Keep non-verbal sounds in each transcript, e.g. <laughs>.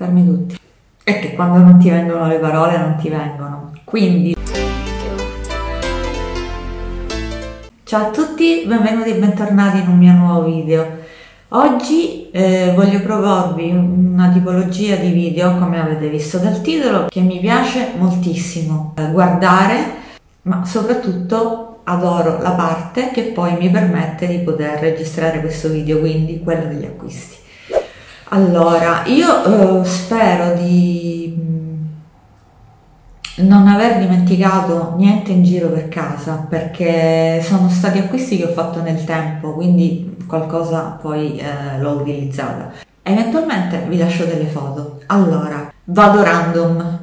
fermi tutti. È che quando non ti vengono le parole non ti vengono. Quindi Ciao a tutti, benvenuti e bentornati in un mio nuovo video. Oggi eh, voglio proporvi una tipologia di video, come avete visto dal titolo, che mi piace moltissimo eh, guardare, ma soprattutto adoro la parte che poi mi permette di poter registrare questo video, quindi quella degli acquisti. Allora, io eh, spero di mm, non aver dimenticato niente in giro per casa perché sono stati acquisti che ho fatto nel tempo, quindi qualcosa poi eh, l'ho utilizzata. Eventualmente vi lascio delle foto. Allora, vado random.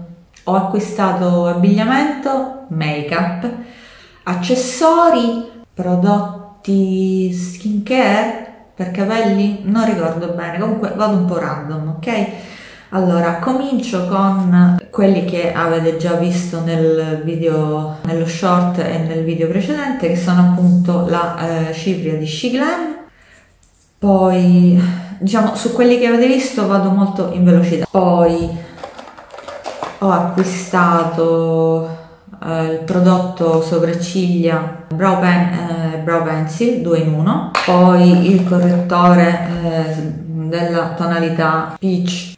Ho acquistato abbigliamento, make-up, accessori, prodotti skincare per capelli, non ricordo bene, comunque vado un po' random, ok? Allora, comincio con quelli che avete già visto nel video, nello short e nel video precedente, che sono appunto la eh, cipria di Shiglam. Poi, diciamo, su quelli che avete visto vado molto in velocità. Poi ho acquistato eh, il prodotto sopracciglia Brow, Pen, eh, Brow Pencil 2 in 1, poi il correttore eh, della tonalità Peach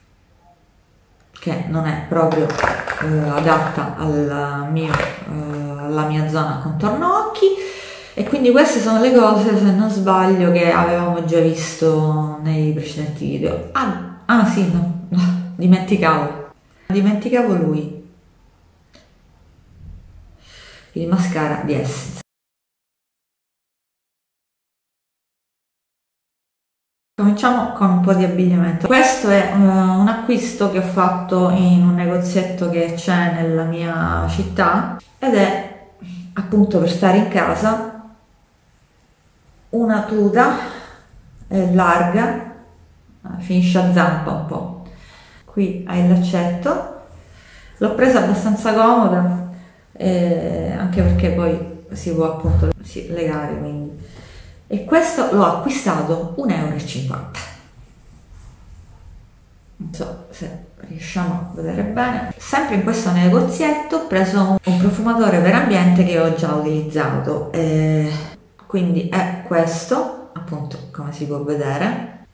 che non è proprio eh, adatta alla mia, eh, alla mia zona contorno occhi. E quindi queste sono le cose se non sbaglio che avevamo già visto nei precedenti video. Ah, ah sì no <laughs> dimenticavo. Dimenticavo lui il mascara di Essence. Cominciamo con un po' di abbigliamento. Questo è uh, un acquisto che ho fatto in un negozietto che c'è nella mia città ed è appunto per stare in casa una tuta eh, larga, finisce a zampa un po'. Qui hai il laccetto, l'ho presa abbastanza comoda eh, anche perché poi si può appunto legare quindi. e questo l'ho acquistato 1,50 euro non so se riusciamo a vedere bene. Sempre in questo negozietto ho preso un profumatore per ambiente che ho già utilizzato. Eh, quindi è questo appunto come si può vedere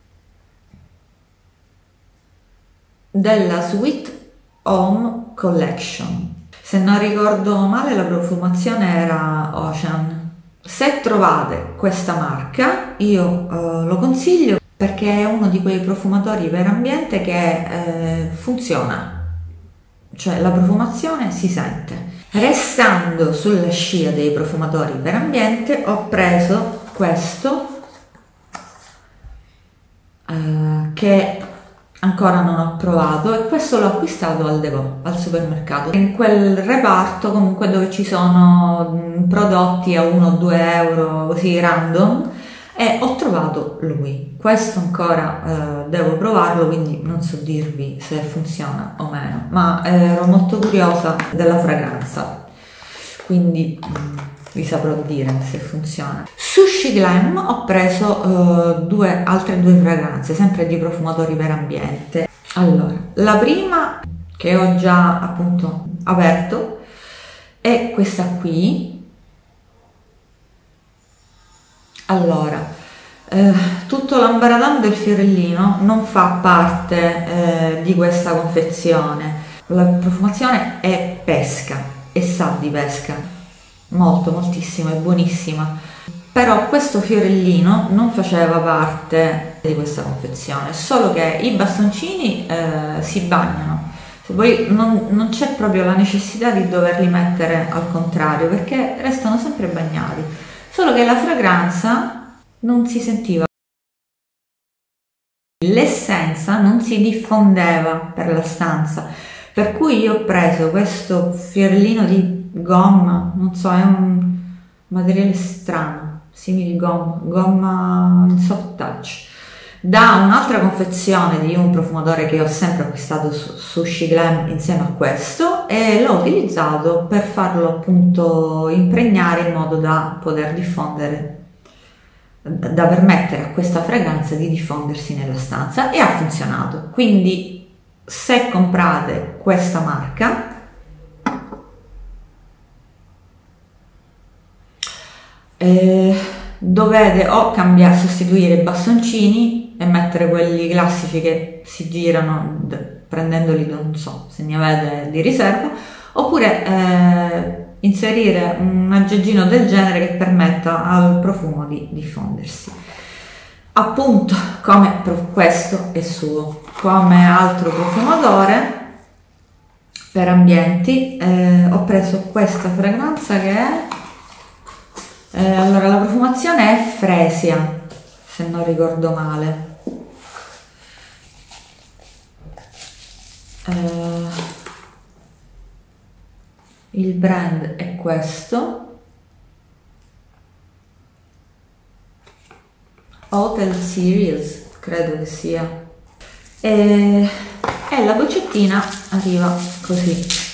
della Sweet Home Collection se non ricordo male la profumazione era Ocean. Se trovate questa marca io eh, lo consiglio perché è uno di quei profumatori per ambiente che eh, funziona, cioè la profumazione si sente. Restando sulla scia dei profumatori per ambiente ho preso questo eh, che ancora non ho provato e questo l'ho acquistato al Devo, al supermercato. In quel reparto comunque dove ci sono prodotti a 1-2 euro così random e ho trovato lui. Questo ancora eh, devo provarlo, quindi non so dirvi se funziona o meno, ma ero molto curiosa della fragranza. Quindi mm, vi saprò dire se funziona. Sushi Glam ho preso uh, due, altre due fragranze, sempre di profumatori per ambiente. Allora, la prima che ho già appunto aperto è questa qui. Allora, eh, tutto l'ambaradan del fiorellino non fa parte eh, di questa confezione. La profumazione è pesca e sa di pesca molto moltissimo, è buonissima. Però questo fiorellino non faceva parte di questa confezione, solo che i bastoncini eh, si bagnano. Poi non, non c'è proprio la necessità di doverli mettere al contrario, perché restano sempre bagnati. Solo che la fragranza non si sentiva. L'essenza non si diffondeva per la stanza, per cui io ho preso questo fiorellino di gomma, non so, è un materiale strano, simile gomma, gomma soft touch. Da un'altra confezione di un profumatore che ho sempre acquistato su, su Glam insieme a questo e l'ho utilizzato per farlo appunto impregnare in modo da poter diffondere da permettere a questa fragranza di diffondersi nella stanza e ha funzionato quindi se comprate questa marca eh, dovete o cambiare, sostituire i bastoncini e mettere quelli classici che si girano prendendoli, non so se ne avete di riserva, oppure eh, inserire un aggeggino del genere che permetta al profumo di diffondersi. Appunto, come questo è suo, come altro profumatore per ambienti, eh, ho preso questa fragranza che è eh, allora, la profumazione è fresia, se non ricordo male. Eh, il brand è questo. Hotel Series, credo che sia. E, e la boccettina arriva così.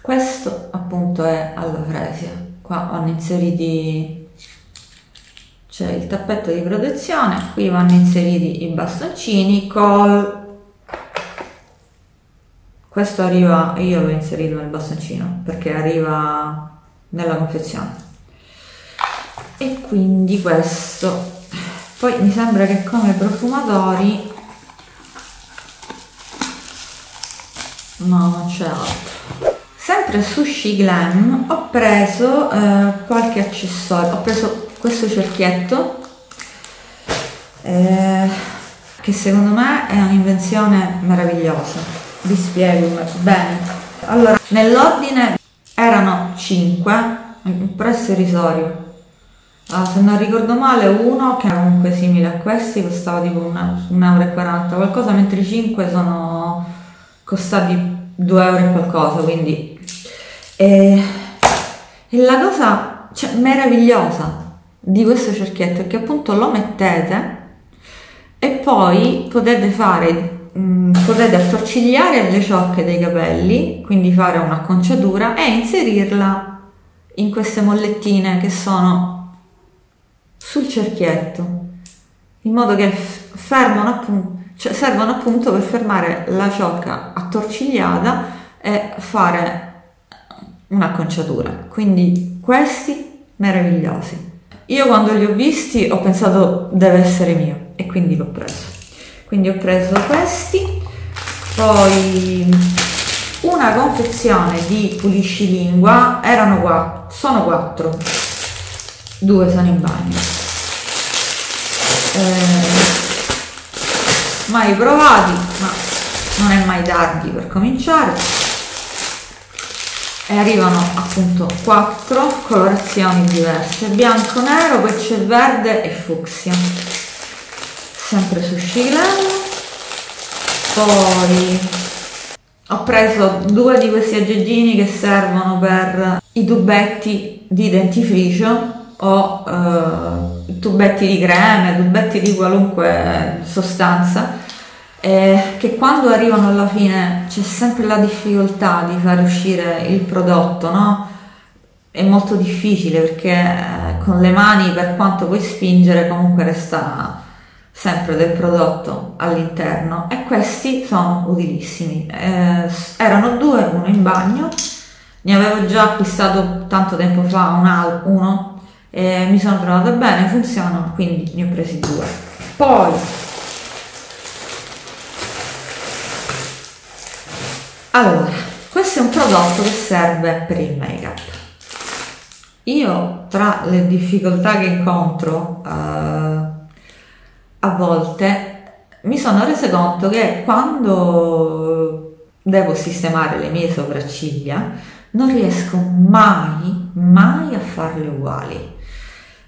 Questo appunto è alla fresia. Qua vanno inseriti c'è il tappetto di protezione, qui vanno inseriti i bastoncini col questo arriva, io l'ho inserito nel bastoncino perché arriva nella confezione. E quindi questo. Poi mi sembra che come profumatori no non c'è altro sempre su She Glam ho preso eh, qualche accessorio. Ho preso questo cerchietto eh, che secondo me è un'invenzione meravigliosa. Vi spiego bene. Allora nell'ordine erano 5 un prezzo irrisorio Ah, se non ricordo male, uno che era comunque simile a questi costava tipo 1,40 euro qualcosa, mentre i 5 sono costati 2 euro e qualcosa, quindi e, e la cosa cioè, meravigliosa di questo cerchietto è che appunto lo mettete e poi potete fare potete attorcigliare le ciocche dei capelli quindi fare un'acconciatura e inserirla in queste mollettine che sono sul cerchietto in modo che fermano appunto cioè servono appunto per fermare la ciocca attorcigliata e fare un'acconciatura. Quindi questi meravigliosi. Io quando li ho visti ho pensato deve essere mio e quindi l'ho preso. Quindi ho preso questi, poi una confezione di puliscilingua, erano qua, sono quattro, due sono in bagno. Eh, mai provati, ma non è mai tardi per cominciare e arrivano appunto quattro colorazioni diverse bianco nero poi c'è verde e fucsia. Sempre su Glam poi ho preso due di questi aggeggini che servono per i tubetti di dentifricio o eh, tubetti di creme, tubetti di qualunque sostanza eh, che quando arrivano alla fine c'è sempre la difficoltà di far uscire il prodotto, no? È molto difficile perché eh, con le mani, per quanto puoi spingere, comunque resta sempre del prodotto all'interno e questi sono utilissimi. Eh, erano due, uno in bagno, ne avevo già acquistato tanto tempo fa un, uno e mi sono trovata bene, funzionano, quindi ne ho presi due. Poi Allora, questo è un prodotto che serve per il make-up. Io tra le difficoltà che incontro uh, a volte mi sono resa conto che quando devo sistemare le mie sopracciglia non riesco mai, mai a farle uguali.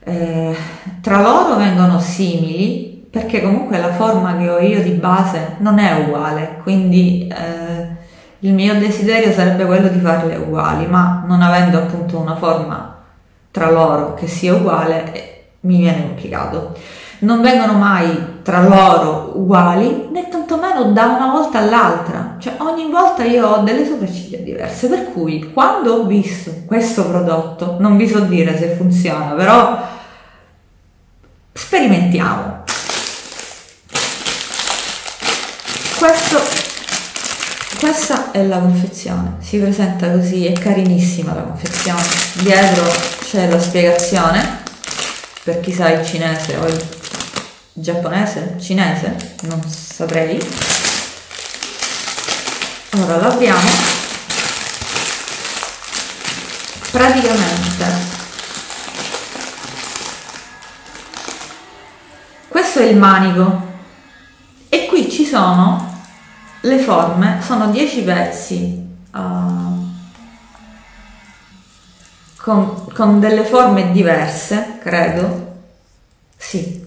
Eh, tra loro vengono simili perché comunque la forma che ho io di base non è uguale, quindi eh, il mio desiderio sarebbe quello di farle uguali, ma non avendo appunto una forma tra loro che sia uguale, eh, mi viene complicato. Non vengono mai tra loro uguali, né tantomeno da una volta all'altra. Cioè ogni volta io ho delle sopracciglia diverse, per cui quando ho visto questo prodotto, non vi so dire se funziona, però sperimentiamo. questo questa è la confezione si presenta così è carinissima la confezione. Dietro c'è la spiegazione per chi sa il cinese o il giapponese cinese non saprei. Ora l'apriamo. Praticamente questo è il manico. E qui ci sono le forme sono 10 pezzi uh, con, con delle forme diverse credo. Sì.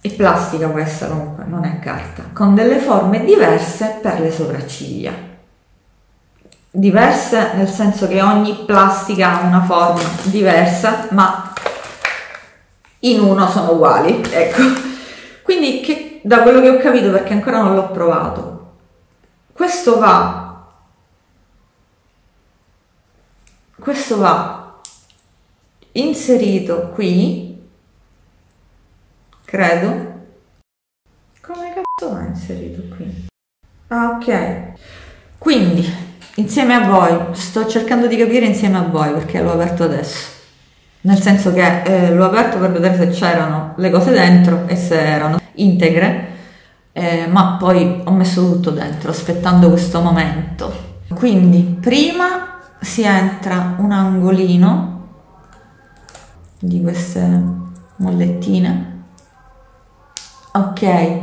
È plastica questa comunque non è carta. Con delle forme diverse per le sopracciglia. Diverse nel senso che ogni plastica ha una forma diversa ma in uno sono uguali ecco. Quindi che da quello che ho capito perché ancora non l'ho provato. Questo va. Questo va inserito qui credo. Come cazzo va inserito qui? Ah ok. Quindi insieme a voi sto cercando di capire insieme a voi perché l'ho aperto adesso. Nel senso che eh, l'ho aperto per vedere se c'erano le cose dentro e se erano integre, eh, ma poi ho messo tutto dentro aspettando questo momento. Quindi prima si entra un angolino di queste mollettine, ok,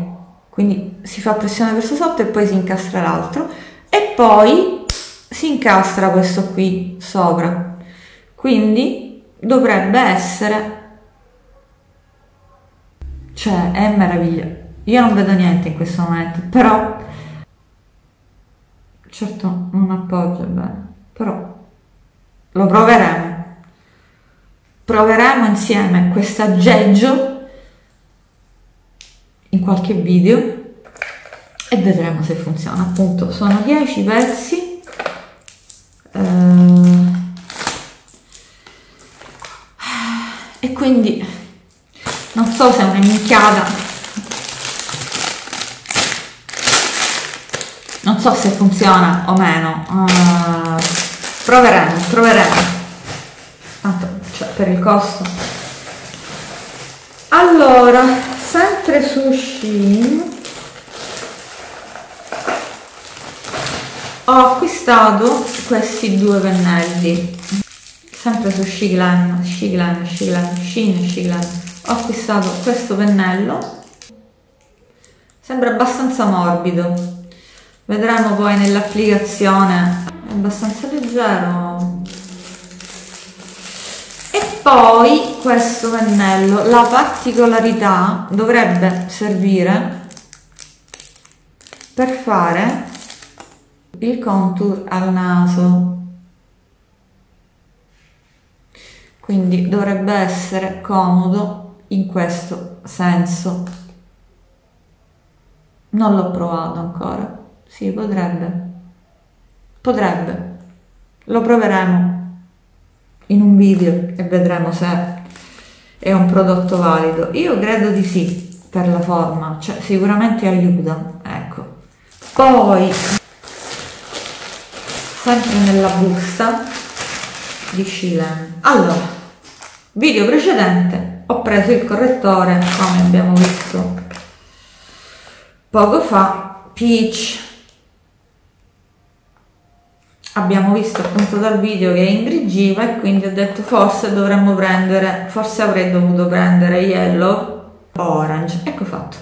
quindi si fa pressione verso sotto e poi si incastra l'altro. E poi si incastra questo qui sopra, quindi dovrebbe essere cioè, è meraviglioso. Io non vedo niente in questo momento, però... Certo, non appoggia bene, però lo proveremo. Proveremo insieme questo aggeggio in qualche video e vedremo se funziona. Appunto, sono 10 pezzi. Eh, e quindi non so se è una minchiata. Non so se funziona o meno. Uh, proveremo proveremo. Tanto cioè, per il costo. Allora sempre su Shein ho acquistato questi due pennelli. Sempre su Shiglan Shiglan Shiglan Shein Shiglan ho acquistato questo pennello. Sembra abbastanza morbido. Vedremo poi nell'applicazione. È abbastanza leggero. E poi questo pennello la particolarità dovrebbe servire per fare il contour al naso. Quindi dovrebbe essere comodo in questo senso. Non l'ho provato ancora. Sì, potrebbe. Potrebbe. Lo proveremo in un video e vedremo se è un prodotto valido. Io credo di sì per la forma, cioè sicuramente aiuta. Ecco. Poi sempre nella busta di Shilen. Allora, video precedente ho preso il correttore come abbiamo visto poco fa peach. Abbiamo visto appunto dal video che indrigiva e quindi ho detto forse dovremmo prendere forse avrei dovuto prendere yellow orange. Ecco fatto.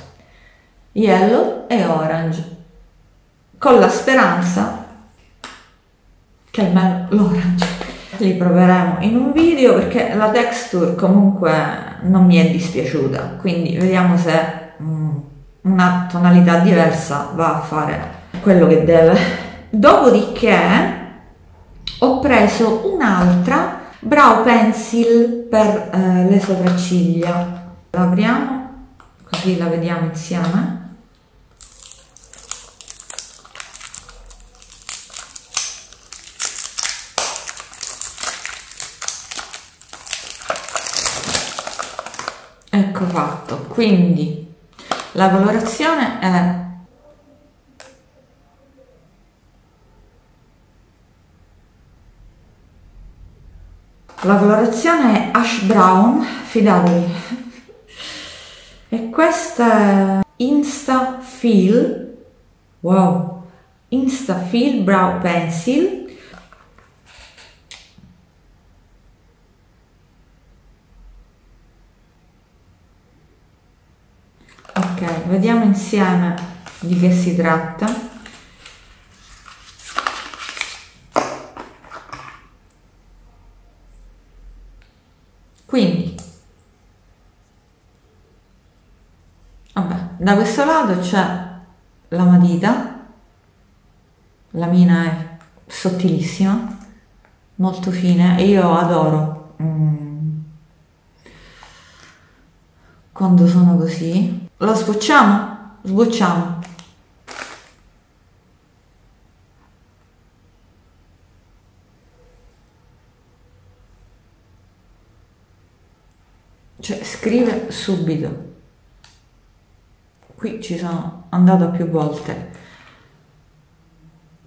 Yellow e orange. Con la speranza che almeno l'orange li proveremo in un video perché la texture comunque non mi è dispiaciuta. Quindi vediamo se mm, una tonalità diversa va a fare quello che deve. Dopodiché ho preso un'altra brow pencil per eh, le sopracciglia. La apriamo così la vediamo insieme fatto quindi la valorazione è La colorazione è ash brown, fidatevi. e questa è Insta Feel. wow, Insta Feel Brow Pencil ok vediamo insieme di che si tratta. Quindi vabbè da questo lato c'è la matita. La mina è sottilissima molto fine e io adoro mm, quando sono così lo sbocciamo? Sbocciamo. Cioè, scrive subito. Qui ci sono andato più volte.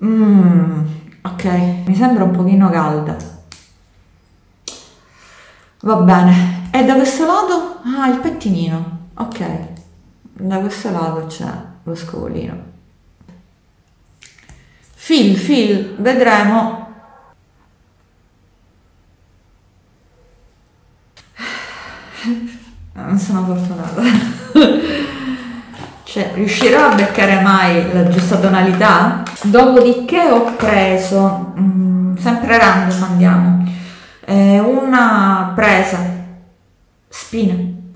Mm, ok, mi sembra un pochino calda. Va bene. E da questo lato? Ah, il pettinino. Ok da questo lato c'è lo scovolino. Fil fil vedremo. <sighs> Non sono fortunata. <laughs> Cioè riuscirò a beccare mai la giusta tonalità? Dopodiché ho preso? Mh, mm, sempre random andiamo. Eh, una presa spina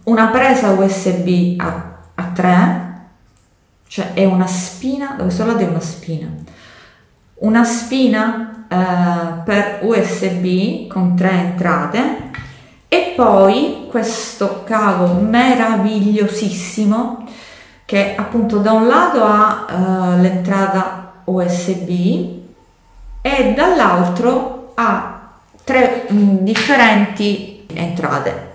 una presa usb a 3, cioè è una spina, questo lato è una spina, una spina eh, per USB con tre entrate e poi questo cavo meravigliosissimo che appunto da un lato ha uh, l'entrata USB e dall'altro ha tre mh, mm, differenti entrate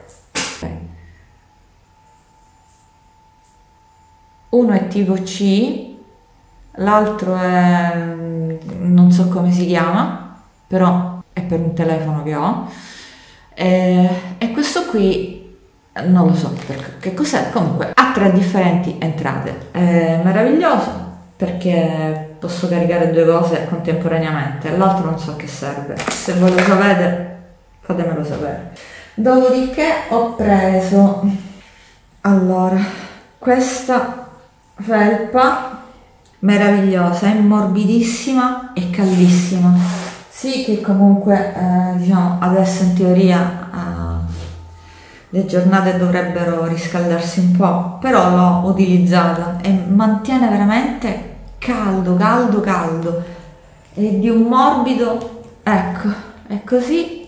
uno è tipo C, l'altro è non so come si chiama, però è per un telefono che ho. E, e questo qui non lo so perché, che cos'è, comunque ha tre differenti entrate. È meraviglioso perché posso caricare due cose contemporaneamente, l'altro non so che serve. Se voi lo sapete, fatemelo sapere. Dopodiché ho preso allora questa felpa meravigliosa, è morbidissima e caldissima. Sì che comunque eh, diciamo adesso in teoria eh, le giornate dovrebbero riscaldarsi un po', però l'ho utilizzata e mantiene veramente caldo, caldo, caldo e di un morbido, ecco, è così.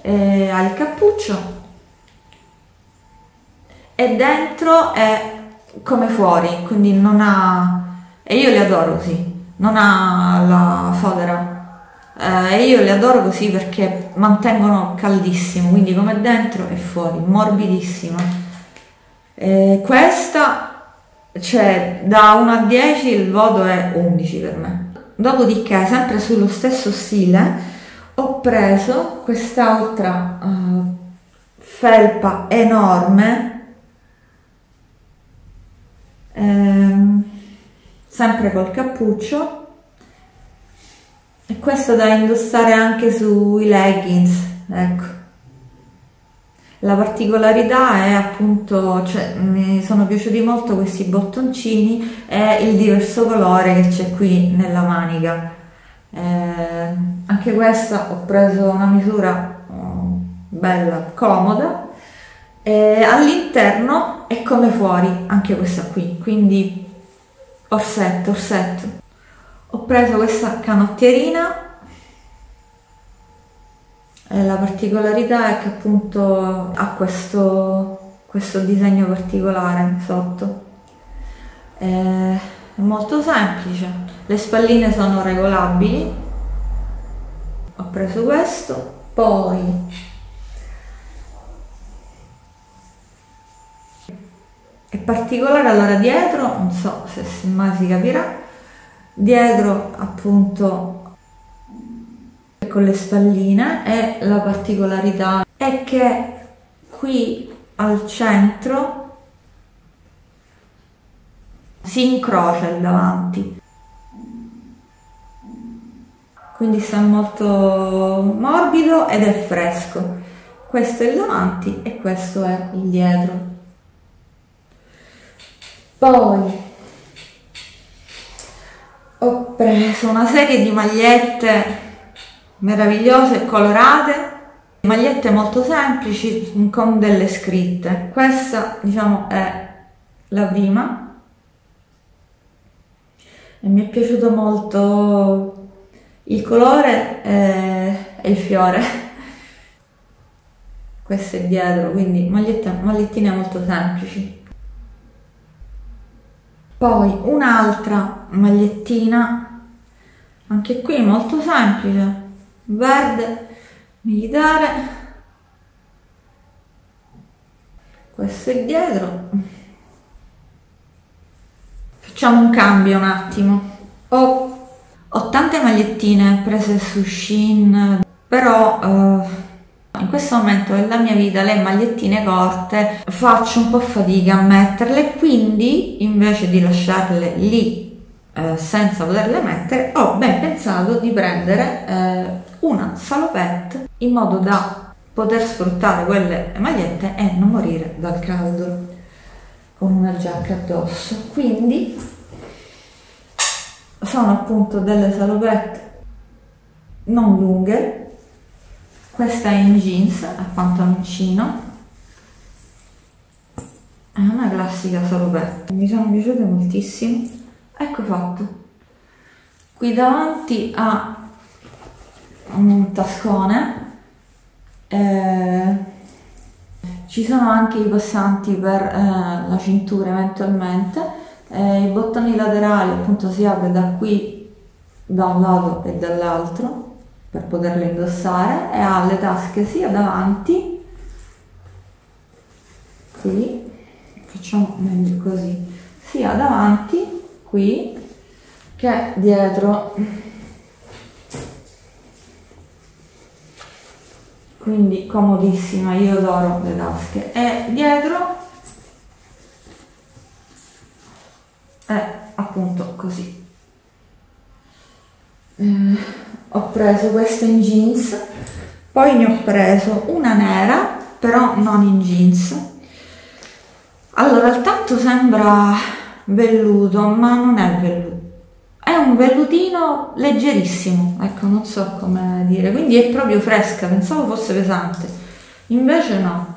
E ha il cappuccio e dentro è come fuori, quindi non ha... e io li adoro così, non ha la fodera. Eh, e io li adoro così perché mantengono caldissimo, quindi come dentro e fuori, morbidissimo. E questa, cioè da 1 a 10 il voto è 11 per me. Dopodiché, sempre sullo stesso stile, ho preso quest'altra uh, felpa enorme ehm, sempre col cappuccio. E questo da indossare anche sui leggings ecco. La particolarità è appunto cioè mi sono piaciuti molto questi bottoncini e il diverso colore che c'è qui nella manica. Eh, anche questa ho preso una misura oh, bella comoda eh, all'interno è come fuori, anche questa qui, quindi orsetto, orsetto. Ho preso questa canottierina e la particolarità è che appunto ha questo, questo disegno particolare sotto. È molto semplice, le spalline sono regolabili. Ho preso questo, poi È particolare allora dietro, non so se mai si capirà, dietro appunto con le spalline e la particolarità è che qui al centro si incrocia il davanti. Quindi sta molto morbido ed è fresco. Questo è il davanti e questo è il dietro poi ho preso una serie di magliette meravigliose colorate magliette molto semplici con delle scritte. Questa diciamo è la prima. E mi è piaciuto molto il colore e il fiore. Questo è dietro quindi magliette, magliettine molto semplici poi un'altra magliettina anche qui molto semplice verde militare. Questo è dietro. Facciamo un cambio un attimo. Ho, ho tante magliettine prese su Shein però eh, in questo momento della mia vita le magliettine corte faccio un po' fatica a metterle quindi invece di lasciarle lì eh, senza poterle mettere ho ben pensato di prendere eh, una salopette in modo da poter sfruttare quelle magliette e non morire dal caldo con una giacca addosso. Quindi sono appunto delle salopette non lunghe questa è in jeans a pantaloncino è una classica salopetta mi sono piaciute moltissimo. Ecco fatto. Qui davanti ha un tascone. Eh, ci sono anche i passanti per eh, la cintura eventualmente. Eh, i bottoni laterali appunto si apre da qui da un lato e dall'altro per poterle indossare e ha le tasche sia davanti qui facciamo meglio così sia davanti qui che dietro. Quindi comodissima io adoro le tasche. E dietro è appunto così. Eh, ho preso questa in jeans, poi ne ho preso una nera, però non in jeans. Allora, il tatto sembra velluto, ma non è velluto. È un vellutino leggerissimo, ecco, non so come dire, quindi è proprio fresca, pensavo fosse pesante, invece no.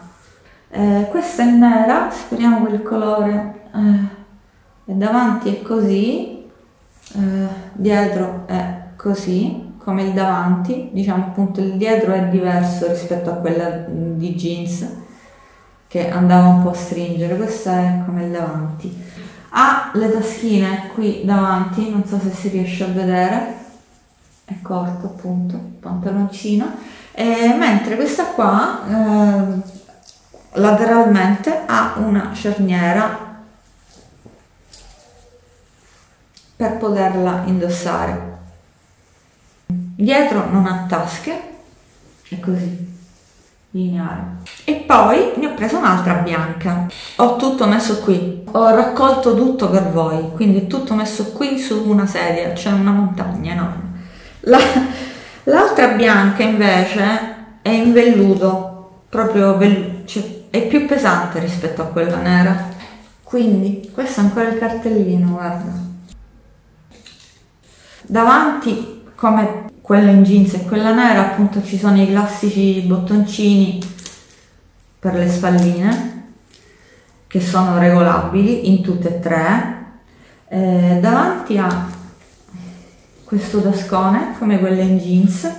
Eh, questa è nera, speriamo che il colore eh, davanti è così, eh, dietro è così come il davanti, diciamo appunto il dietro è diverso rispetto a quella di jeans che andava un po' a stringere, questa è come il davanti. Ha le taschine qui davanti, non so se si riesce a vedere, è corto appunto, pantaloncino, e mentre questa qua eh, lateralmente ha una cerniera per poterla indossare dietro non ha tasche, è così, lineare. E poi ne ho preso un'altra bianca, ho tutto messo qui, ho raccolto tutto per voi, quindi tutto messo qui su una sedia, c'è una montagna enorme. La, l'altra bianca invece è in velluto, proprio velluto, cioè, è più pesante rispetto a quella nera. Quindi questo è ancora il cartellino, guarda. Davanti come quella in jeans e quella nera appunto ci sono i classici bottoncini per le spalline che sono regolabili in tutte e tre. Eh, davanti a questo tascone come quelle in jeans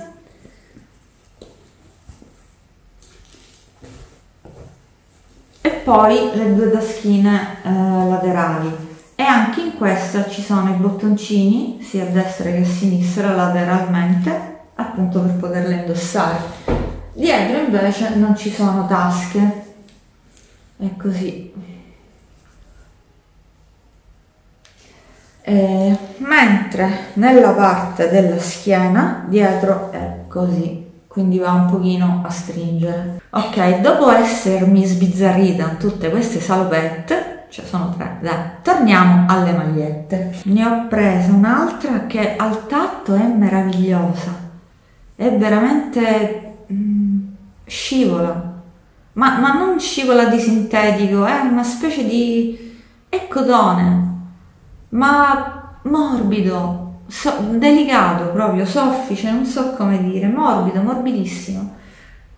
e poi le due taschine eh, laterali anche in questa ci sono i bottoncini sia a destra che a sinistra lateralmente appunto per poterle indossare. Dietro invece non ci sono tasche. È così. E, mentre nella parte della schiena dietro è così quindi va un pochino a stringere. Ok dopo essermi sbizzarrita tutte queste salopette cioè sono tre. Dai torniamo alle magliette. Ne ho presa un'altra che al tatto è meravigliosa. È veramente mm, scivola. Ma, ma non scivola di sintetico è una specie di è cotone ma morbido so, delicato proprio, soffice, non so come dire, morbido, morbidissimo.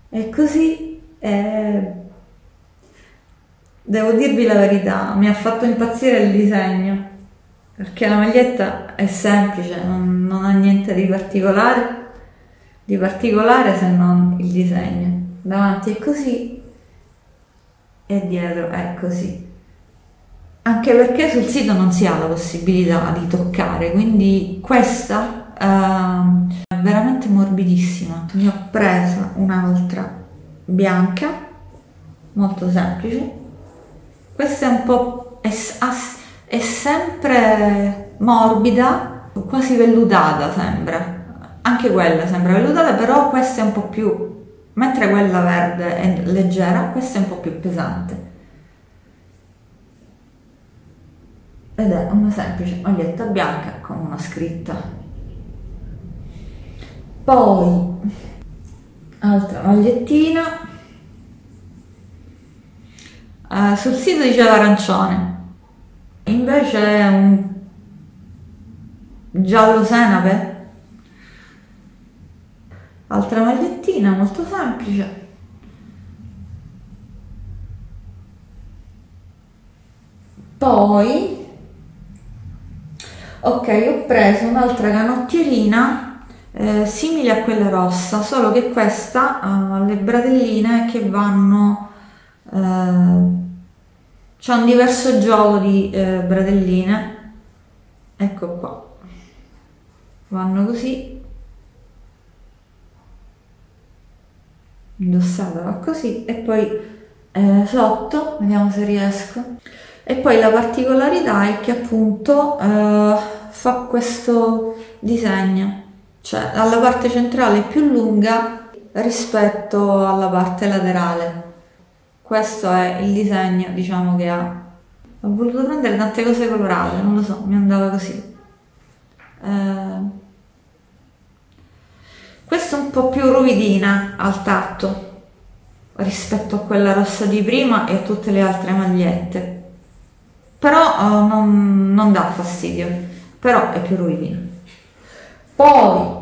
E così eh, devo dirvi la verità, mi ha fatto impazzire il disegno, perché la maglietta è semplice, non, non ha niente di particolare, di particolare se non il disegno. Davanti è così e dietro è così anche perché sul sito non si ha la possibilità di toccare, quindi questa uh, è veramente morbidissima. Ne ho presa un'altra bianca, molto semplice. Questa è un po' è, è sempre morbida, quasi vellutata sembra. Anche quella sembra vellutata, però questa è un po' più, mentre quella verde è leggera, questa è un po' più pesante. ed è una semplice maglietta bianca con una scritta. Poi altra magliettina. Uh, sul sito diceva arancione, invece è un giallo senape. Altra magliettina molto semplice. Poi Ok, ho preso un'altra canottierina eh, simile a quella rossa, solo che questa ha le bradelline che vanno... Eh, c'è un diverso gioco di eh, bradelline, ecco qua, vanno così, indossata va così. E poi eh, sotto, vediamo se riesco, e poi la particolarità è che appunto eh, fa questo disegno, cioè alla parte centrale è più lunga rispetto alla parte laterale. Questo è il disegno, diciamo, che ha. Ho voluto prendere tante cose colorate, non lo so, mi andava così. Eh, questo è un po' più ruvidina al tatto rispetto a quella rossa di prima e a tutte le altre magliette però uh, non, non, dà fastidio, però è più ruvidino. Poi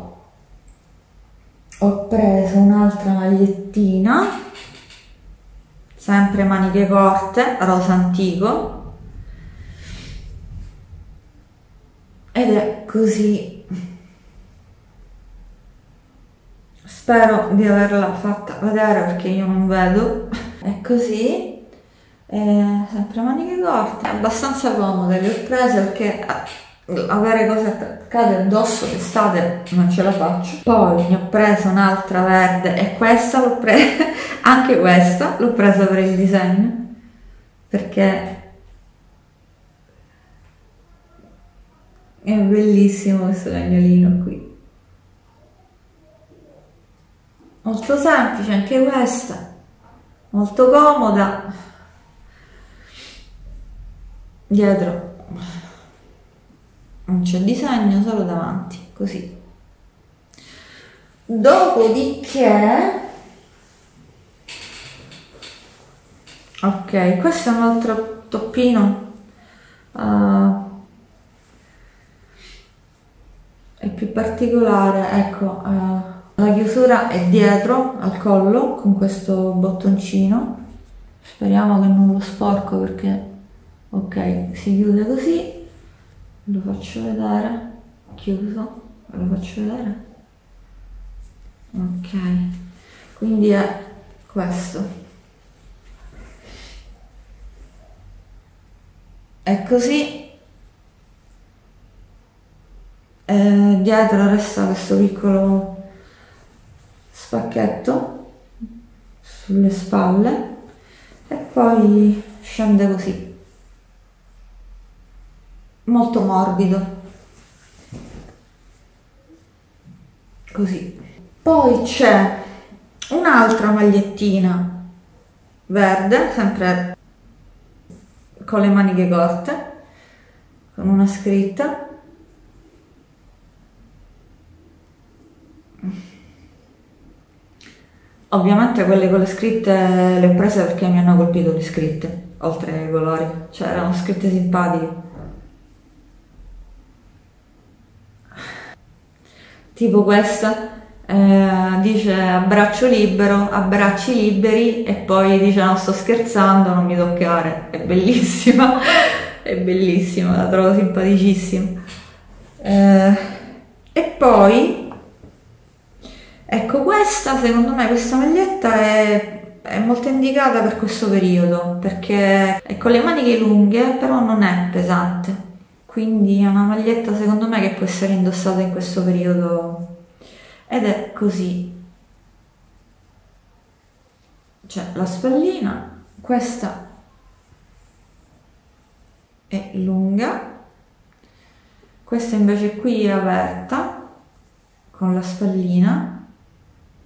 ho preso un'altra magliettina, sempre maniche corte, rosa antico, ed è così. Spero di averla fatta vedere perché io non vedo. È così eh, sempre maniche corte, abbastanza comode, le ho prese perché eh, avere cose attaccate addosso d'estate non ce la faccio. Poi ne ho presa un'altra verde e questa l'ho presa, <laughs> anche questa l'ho presa per il disegno perché è bellissimo questo cagnolino qui. Molto semplice anche questa, molto comoda dietro non c'è disegno solo davanti così. Dopodiché ok questo è un altro toppino. Uh, è più particolare ecco uh, la chiusura è dietro al collo con questo bottoncino. Speriamo che non lo sporco perché ok si chiude così lo faccio vedere. Chiuso. Lo faccio vedere. Ok. Quindi è questo. È così. E dietro resta questo piccolo spacchetto sulle spalle e poi scende così molto morbido. Così. Poi c'è un'altra magliettina verde sempre con le maniche corte con una scritta. Ovviamente quelle con le scritte le ho prese perché mi hanno colpito le scritte oltre ai colori. Cioè erano scritte simpatiche tipo questa eh, dice abbraccio libero, abbracci liberi e poi dice no sto scherzando, non mi toccare, è bellissima, <laughs> è bellissima, la trovo simpaticissima. Eh, e poi, ecco questa, secondo me questa maglietta è, è molto indicata per questo periodo perché è con le maniche lunghe però non è pesante quindi è una maglietta secondo me che può essere indossata in questo periodo. Ed è così. C'è la spallina questa è lunga questa invece qui è aperta con la spallina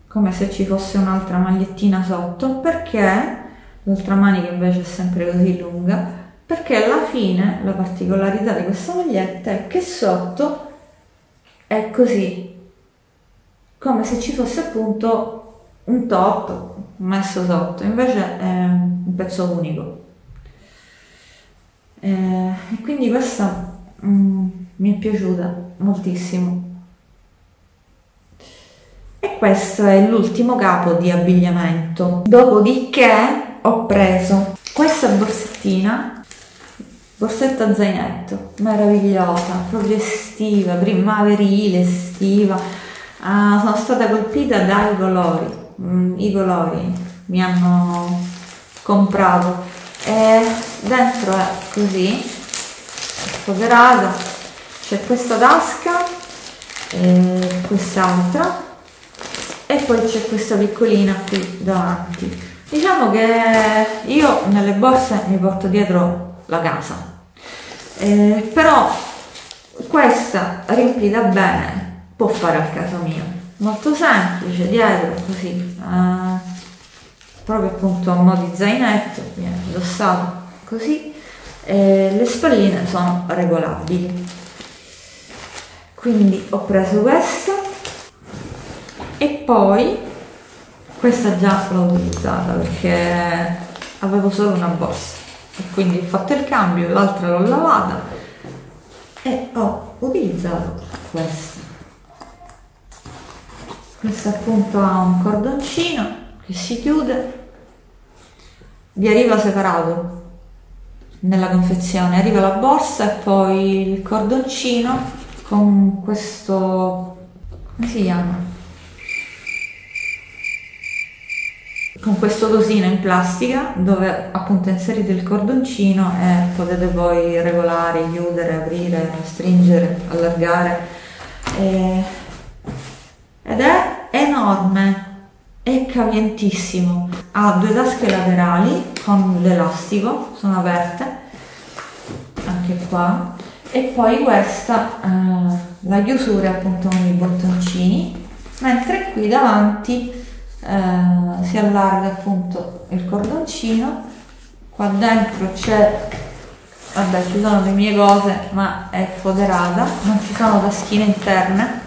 come se ci fosse un'altra magliettina sotto perché l'altra manica invece è sempre così lunga perché alla fine la particolarità di questa maglietta è che sotto è così come se ci fosse appunto un top messo sotto, invece è un pezzo unico. Eh, e quindi questa mm, mi è piaciuta moltissimo. E questo è l'ultimo capo di abbigliamento. Dopodiché ho preso questa borsettina, borsetta zainetto, meravigliosa, proprio estiva, primaverile, estiva. Ah, sono stata colpita dai colori, mm, i colori mi hanno comprato. E dentro è così, foderata, c'è questa tasca e quest'altra e poi c'è questa piccolina qui davanti. Diciamo che io nelle borse mi porto dietro la casa, eh, però questa riempita bene può fare al caso mio. Molto semplice, dietro, così, eh, proprio appunto a mo' di zainetto, viene indossato così, e le spalline sono regolabili. Quindi ho preso questa e poi questa già l'ho utilizzata perché avevo solo una borsa quindi ho fatto il cambio, l'altra l'ho lavata. E ho utilizzato questa. Questo appunto ha un cordoncino che si chiude. Vi arriva separato nella confezione. Arriva la borsa e poi il cordoncino con questo come si chiama con questo cosino in plastica dove appunto inserite il cordoncino e potete poi regolare, chiudere, aprire, stringere, allargare. E ed è enorme è capientissimo. Ha due tasche laterali con l'elastico sono aperte anche qua. E poi questa eh, la chiusura appunto con i bottoncini mentre qui davanti eh, si allarga appunto il cordoncino. Qua dentro c'è vabbè ci sono le mie cose ma è foderata. Non ci sono taschine interne.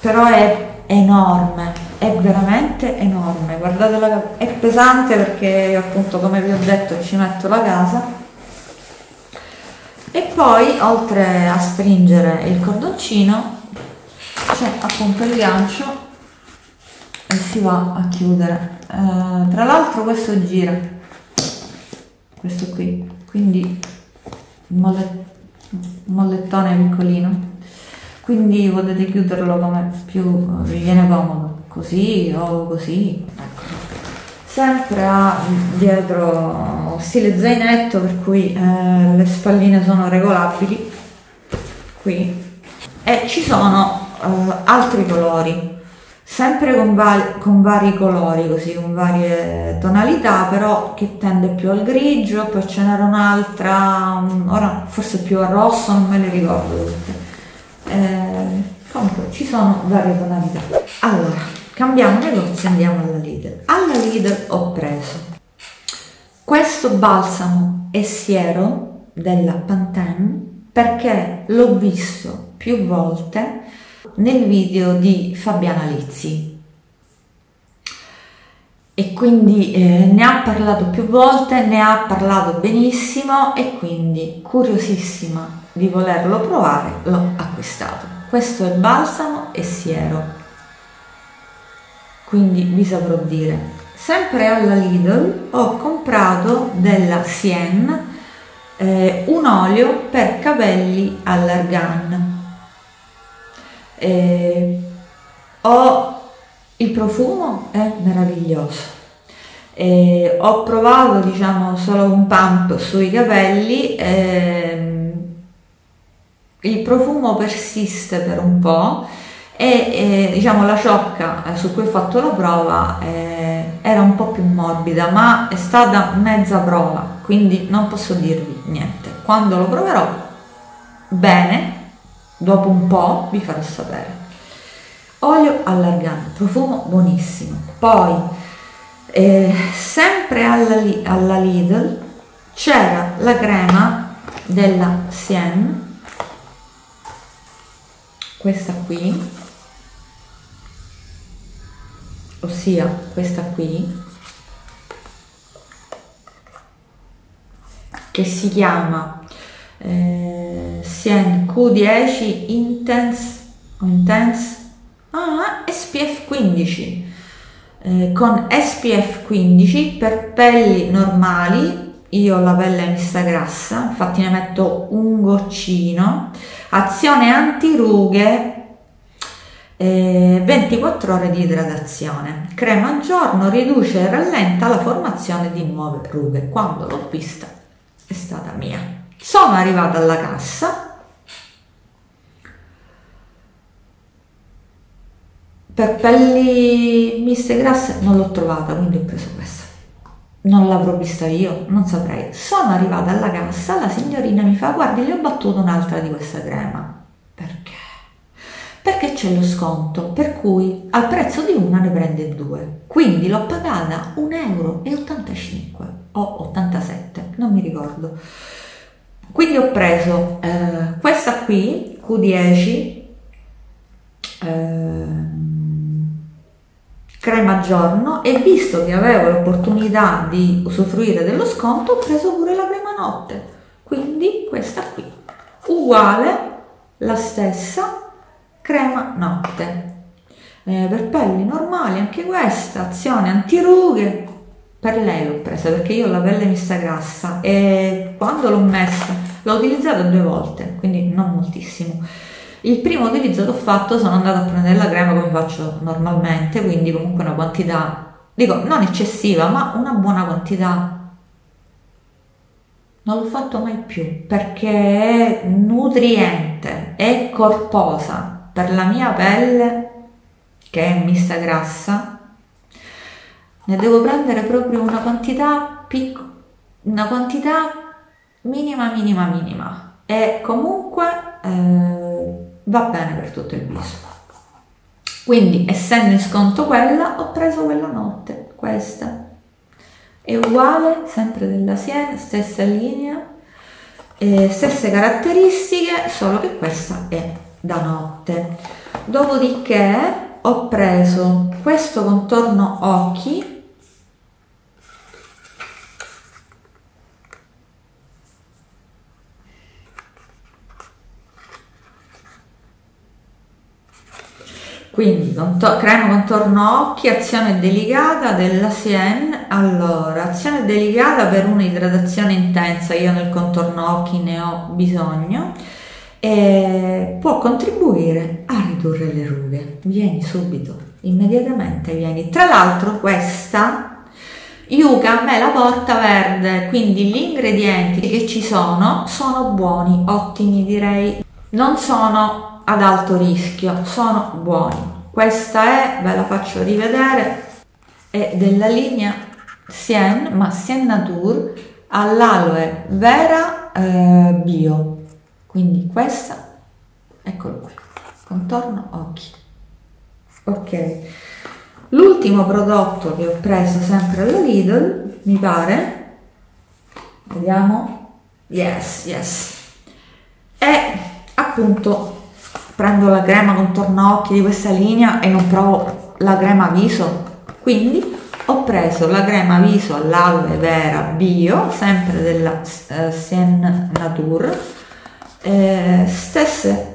Però è enorme, è veramente enorme, guardate la è pesante perché appunto come vi ho detto ci metto la casa. E poi oltre a stringere il cordoncino c'è appunto il gancio e si va a chiudere. Eh, tra l'altro questo gira questo qui. Quindi un mollettone piccolino. Quindi potete chiuderlo come più vi viene comodo. Così o così ecco. sempre ha dietro stile zainetto per cui eh, le spalline sono regolabili. Qui. E ci sono eh, altri colori sempre con, vari, con vari colori così con varie tonalità però che tende più al grigio poi ce n'era un'altra ora forse più al rosso non me le ricordo tutte. Eh, comunque ci sono varie tonalità. Allora cambiamo negozio e andiamo alla Lidl. Alla Lidl ho preso questo balsamo e siero della Pantene perché l'ho visto più volte nel video di Fabiana Lizzi e quindi eh, ne ha parlato più volte, ne ha parlato benissimo e quindi curiosissima di volerlo provare l'ho acquistato. Questo è balsamo e siero, quindi vi saprò dire. Sempre alla Lidl ho comprato della Sien eh, un olio per capelli all'argan. Eh, ho il profumo è meraviglioso. Eh, ho provato diciamo solo un pump sui capelli, ehm, il profumo persiste per un po' e eh, diciamo la ciocca eh, su cui ho fatto la prova eh, era un po' più morbida ma è stata mezza prova quindi non posso dirvi niente quando lo proverò bene dopo un po' vi farò sapere. Olio allargante, profumo buonissimo. Poi, eh, sempre alla, alla Lidl c'era la crema della Sien, questa qui, ossia questa qui, che si chiama eh, Sien Q10 Intense, Intense. Ah, SPF 15 eh, con SPF 15 per pelli normali io ho la pelle mista grassa infatti ne metto un goccino. Azione antirughe eh, 24 ore di idratazione. Crema al giorno riduce e rallenta la formazione di nuove rughe. Quando l'ho vista è stata mia sono arrivata alla cassa Per pelli miste grasse non l'ho trovata, quindi ho preso questa. Non l'avrò vista io, non saprei. Sono arrivata alla cassa, la signorina mi fa, guardi, le ho battuto un'altra di questa crema. Perché? Perché c'è lo sconto, per cui al prezzo di una ne prende due. Quindi l'ho pagata 1,85 euro o 87, non mi ricordo. Quindi ho preso eh, questa qui, Q10, eh, crema giorno e visto che avevo l'opportunità di usufruire dello sconto ho preso pure la prima notte. Quindi questa qui. Uguale la stessa crema notte. Eh, per pelli normali anche questa azione antirughe per lei l'ho presa perché io la pelle mista grassa e quando l'ho messa l'ho utilizzata due volte quindi non moltissimo il primo utilizzo che ho fatto sono andata a prendere la crema come faccio normalmente, quindi comunque una quantità, dico non eccessiva, ma una buona quantità. Non l'ho fatto mai più perché è nutriente, è corposa per la mia pelle che è mista grassa. Ne devo prendere proprio una quantità piccola, una quantità minima, minima, minima. E comunque eh, va bene per tutto il viso. Quindi essendo in sconto quella ho preso quella notte, questa. È uguale, sempre della Siena, stessa linea, eh, stesse caratteristiche, solo che questa è da notte. Dopodiché ho preso questo contorno occhi Quindi contor- crema contorno occhi, azione delicata della Sien. Allora, azione delicata per un'idratazione intensa, io nel contorno occhi ne ho bisogno. E può contribuire a ridurre le rughe. Vieni subito, immediatamente vieni. Tra l'altro questa Yuca a me la porta verde, quindi gli ingredienti che ci sono sono buoni, ottimi direi. Non sono ad alto rischio, sono buoni. Questa è, ve la faccio rivedere, è della linea Sien, ma Sien Nature all'aloe vera eh, bio. Quindi questa, eccolo qui. contorno occhi ok l'ultimo prodotto che ho preso sempre alla Lidl mi pare vediamo yes yes è appunto prendo la crema contorno occhi di questa linea e non provo la crema viso quindi ho preso la crema viso all'aloe vera bio sempre della eh, Sen Nature eh, stesse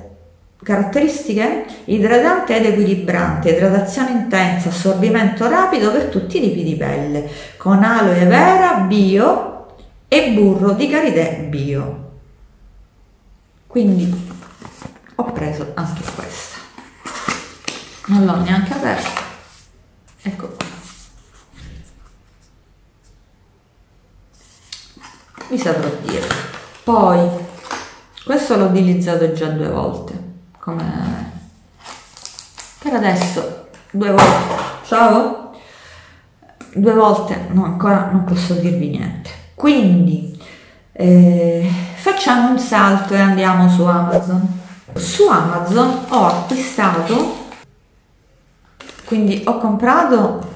caratteristiche idratante ed equilibrante, idratazione intensa, assorbimento rapido per tutti i tipi di pelle, con aloe vera bio e burro di karité bio. Quindi ho preso anche questa. Non l'ho neanche aperta. Ecco qua. Vi saprò dire. Poi questo l'ho utilizzato già due volte come per adesso due volte ciao due volte no ancora non posso dirvi niente quindi eh, facciamo un salto e andiamo su amazon su amazon ho acquistato quindi ho comprato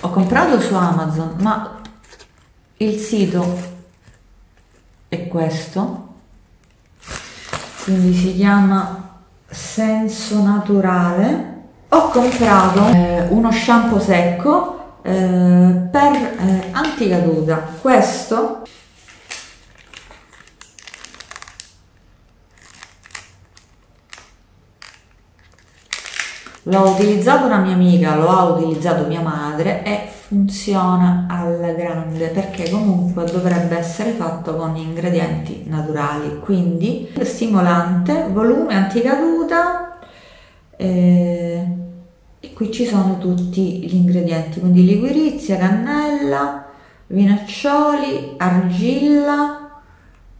ho comprato su amazon ma il sito è questo quindi si chiama Senso Naturale. Ho comprato eh, uno shampoo secco eh, per eh, anticaduta questo l'ho utilizzato una mia amica lo ha utilizzato mia madre e funziona alla grande perché comunque dovrebbe essere fatto con ingredienti naturali. Quindi stimolante volume anticaduta eh, e qui ci sono tutti gli ingredienti. Quindi liquirizia cannella vinaccioli argilla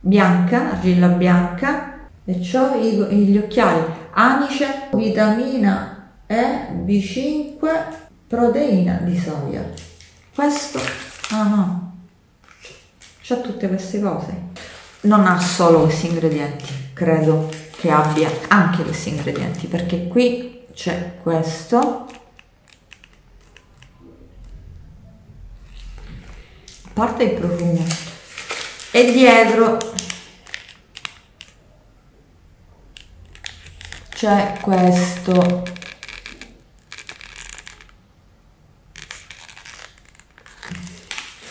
bianca argilla bianca e ciò gli occhiali anice vitamina E B5 proteina di soia. Questo, ah no, c'ha tutte queste cose. Non ha solo questi ingredienti, credo che abbia anche questi ingredienti, perché qui c'è questo. Parte il profumo. E dietro c'è questo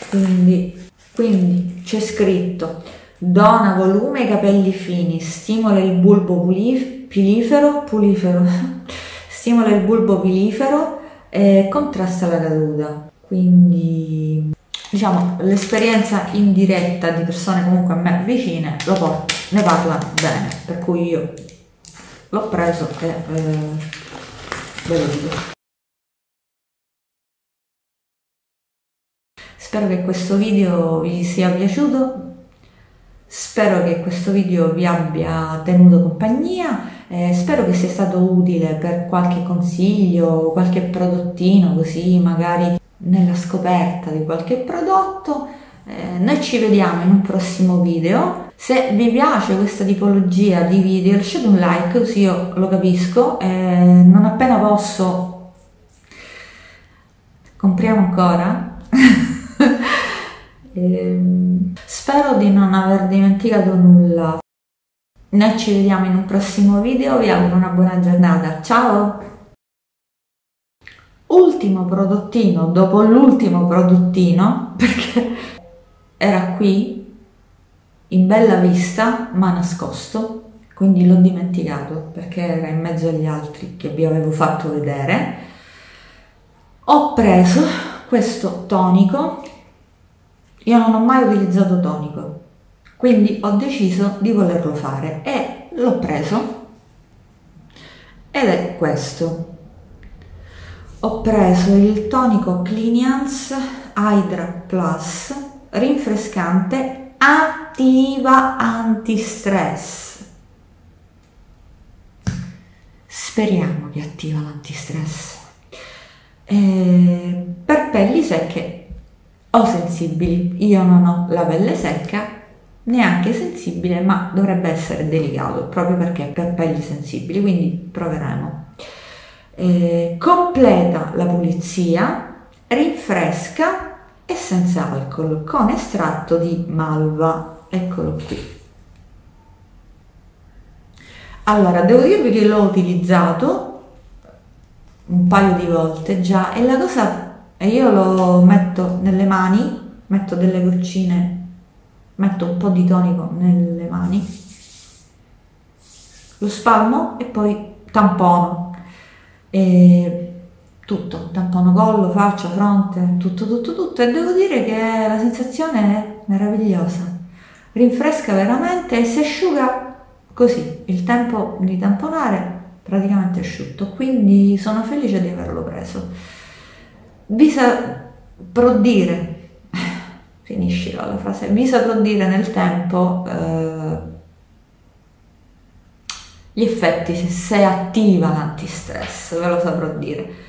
quindi, quindi c'è scritto dona volume ai capelli fini, stimola il bulbo pilifero, pulifero, <laughs> stimola il bulbo pilifero e contrasta la caduta. Quindi diciamo l'esperienza indiretta di persone comunque a me vicine lo porto, ne parlano bene, per cui io l'ho preso e eh, ve lo dico. Spero che questo video vi sia piaciuto, spero che questo video vi abbia tenuto compagnia, eh, spero che sia stato utile per qualche consiglio, qualche prodottino così magari nella scoperta di qualche prodotto. Eh, noi ci vediamo in un prossimo video. Se vi piace questa tipologia di video lasciate un like così io lo capisco. Eh, non appena posso compriamo ancora. <laughs> <laughs> Ehm, spero di non aver dimenticato nulla. Noi ci vediamo in un prossimo video, vi auguro una buona giornata. Ciao! Ultimo prodottino dopo l'ultimo prodottino, <laughs> perché era qui in bella vista ma nascosto, quindi l'ho dimenticato perché era in mezzo agli altri che vi avevo fatto vedere. Ho preso questo tonico io non ho mai utilizzato tonico, quindi ho deciso di volerlo fare e l'ho preso ed è questo. Ho preso il tonico Clinians Hydra Plus rinfrescante attiva antistress. Speriamo che attiva l'antistress. Eh, per pelli secche. O sensibili. Io non ho la pelle secca, neanche sensibile ma dovrebbe essere delicato proprio perché è per pelli sensibili quindi proveremo. Eh, completa la pulizia rinfresca e senza alcol con estratto di malva. Eccolo qui. Allora devo dirvi che l'ho utilizzato un paio di volte già e la cosa e io lo metto nelle mani metto delle goccine metto un po' di tonico nelle mani, lo spalmo e poi tampono. E tutto, tampono collo, faccia, fronte, tutto, tutto, tutto. E devo dire che la sensazione è meravigliosa. Rinfresca veramente e si asciuga così. Il tempo di tamponare praticamente asciutto. Quindi sono felice di averlo preso. Vi saprò dire <laughs> finiscila la frase, vi saprò dire nel tempo eh, gli effetti se sei attiva l'antistress, ve lo saprò dire.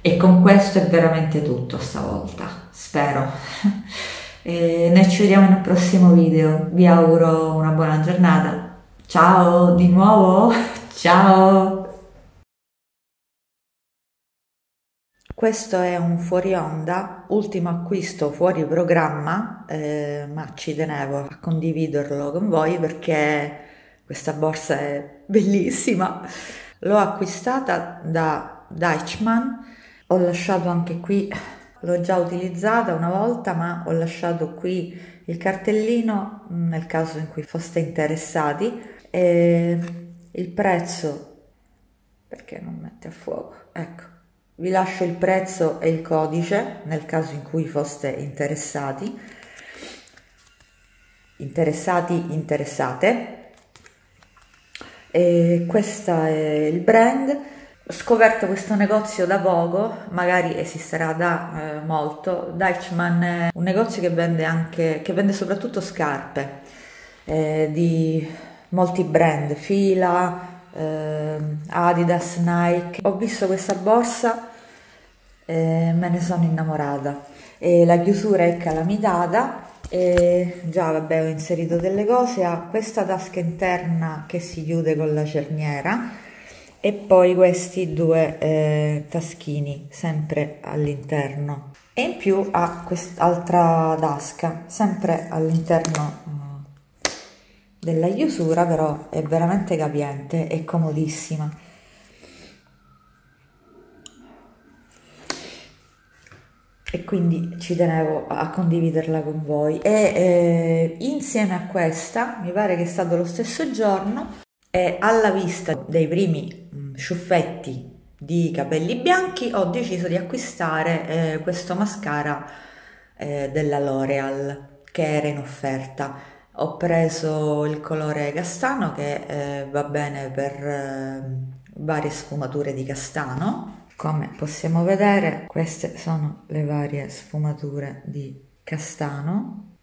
E con questo è veramente tutto stavolta, spero. <laughs> E noi ci vediamo nel prossimo video, vi auguro una buona giornata. Ciao di nuovo, <laughs> ciao! Questo è un fuori onda, ultimo acquisto fuori programma, eh, ma ci tenevo a condividerlo con voi perché questa borsa è bellissima. L'ho acquistata da Deichmann, ho lasciato anche qui, l'ho già utilizzata una volta, ma ho lasciato qui il cartellino nel caso in cui foste interessati. E il prezzo, perché non mette a fuoco? Ecco vi lascio il prezzo e il codice nel caso in cui foste interessati, interessati, interessate. E questo è il brand. Ho scoperto questo negozio da poco, magari esisterà da eh, molto. Deichmann è un negozio che vende anche, che vende soprattutto scarpe eh, di molti brand, Fila, eh, Adidas, Nike. Ho visto questa borsa e me ne sono innamorata. E la chiusura è calamitata e già vabbè ho inserito delle cose, ha questa tasca interna che si chiude con la cerniera e poi questi due eh, taschini sempre all'interno e in più ha quest'altra tasca sempre all'interno della chiusura però è veramente capiente e comodissima. E quindi ci tenevo a condividerla con voi. E eh, insieme a questa mi pare che è stato lo stesso giorno e alla vista dei primi mm, ciuffetti di capelli bianchi ho deciso di acquistare eh, questo mascara eh, della L'Oreal che era in offerta ho preso il colore castano che eh, va bene per eh, varie sfumature di castano. Come possiamo vedere queste sono le varie sfumature di castano.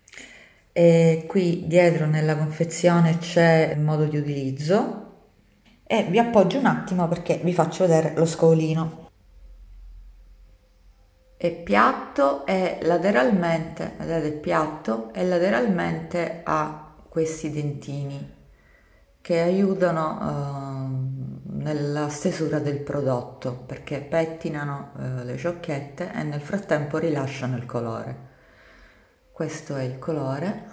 E qui dietro nella confezione c'è il modo di utilizzo. E vi appoggio un attimo perché vi faccio vedere lo scolino è piatto e lateralmente, vedete piatto, e lateralmente ha questi dentini che aiutano uh, nella stesura del prodotto perché pettinano uh, le ciocchette e nel frattempo rilasciano il colore. Questo è il colore.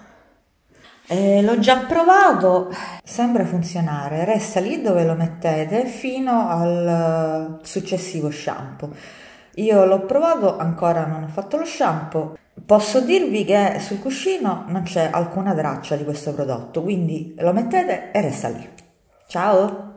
Eh, l'ho già provato, sembra funzionare, resta lì dove lo mettete fino al successivo shampoo. Io l'ho provato, ancora non ho fatto lo shampoo. Posso dirvi che sul cuscino non c'è alcuna traccia di questo prodotto, quindi lo mettete e resta lì. Ciao!